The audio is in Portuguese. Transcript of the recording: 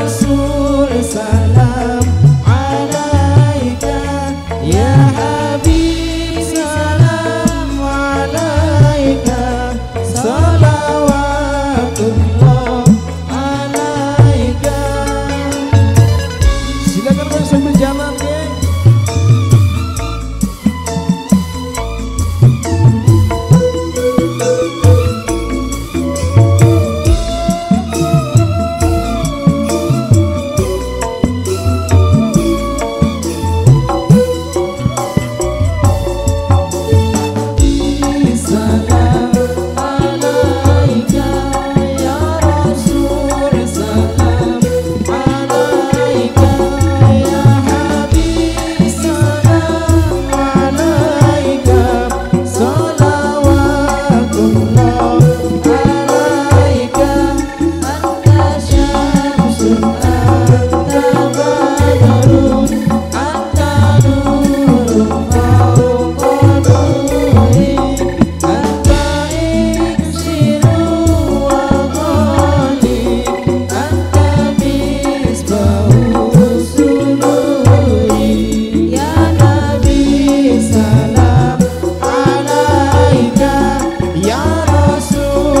abraço.